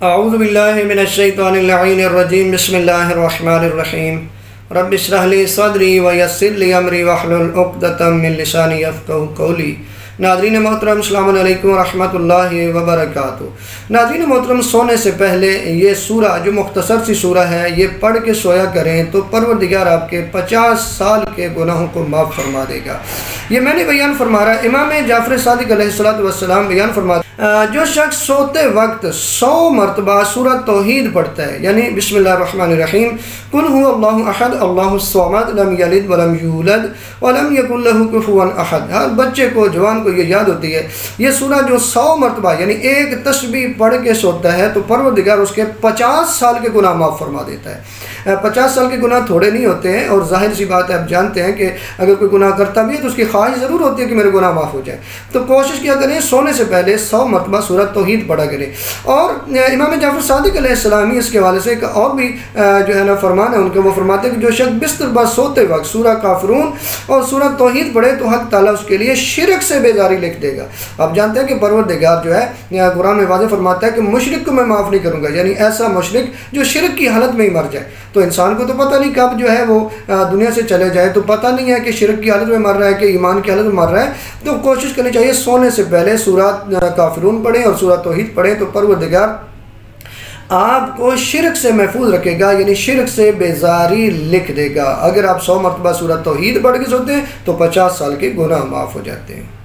اعوذ باللہ من الشیطان اللعین الرجیم، بسم اللہ الرحمن الرحیم۔ رب اشرح لی صدری ویسر لی امری وحلل عقدتا من لسانی یفقہ قولی۔ ناظرین محترم، السلام علیکم ورحمۃ اللہ وبرکاتہ۔ ناظرین محترم، سونے سے پہلے یہ سورہ، جو مختصر سی سورہ ہے، یہ پڑھ کے سویا کریں تو پروردگار آپ کے پچاس سال کے گناہوں کو معاف فرما دے گا۔ یہ میں نے بیان فرما رہا، امام جعفر صادق علیہ السلام بیان فرما جو شخص سوتے وقت سو مرتبہ سورہ توحید پڑھتا ہے یعنی بسم اللہ الرحمن الرحیم کل هو اللہ احد، اللہ الصمد، لم یلد ولم یولد، ولم یکن له کفوا احد۔ ہر بچے کو جوان کو یہ یاد ہوتی ہے۔ یہ سورہ جو سو مرتبہ یعنی ایک تسبیح پڑھ کے سوتا ہے تو پروردگار اس کے پچاس سال کے گناہ معاف فرما دیتا ہے۔ پچاس سال کے گناہ تھوڑے نہیں ہوتے ہیں اور ظاہر سی بات ہے، آپ جانتے ہیں کہ اگر کوئی گناہ کرتا بھی ہے تو اس کی خواہش ضرور ہوتی ہے کہ میرے گناہ معاف ہو جائے۔ تو کوشش کیا کریں، سونے سے پہلے سو مرتبہ سورت توحید پڑھا کرے اور امام جعفر صادق علیہ السلامی اس کے حوالے سے ایک اور بھی جو ہے نا، فرمان ہے، ان کے وہ فرماتے ہیں کہ جو شخص بستر بس سوتے وقت سورہ کافرون اور سورہ توحید پڑھے تو حق تعالیٰ اس کے لیے شرک سے بے بیزاری لکھ دے گا۔ آپ جانتے ہیں کہ پروردگار جو ہے قرآن میں واضح فرماتا ہے کہ مشرق کو میں معاف نہیں کروں گا یعنی ایسا مشرق جو شرک کی حالت میں ہی مر جائے۔ تو انسان کو تو پتہ نہیں کب جو ہے وہ دنیا سے چلے جائے، تو پتہ نہیں ہے کہ شرک کی حالت میں مر رہا ہے کہ ایمان کی حالت میں مر رہا ہے۔ تو کوشش کرنی چاہیے سونے سے پہلے سورات کافرون پڑھیں اور سورہ توحید پڑھیں۔ تو پروردگار آپ کو شرک سے محفوظ رکھے گا یعنی شرک سے بیزاری لکھ دے گا۔ اگر آپ سو مرتبہ سورہ توحید پڑھ کے سوتے ہیں، تو پچاس سال کے گناہ معاف ہو جاتے ہیں۔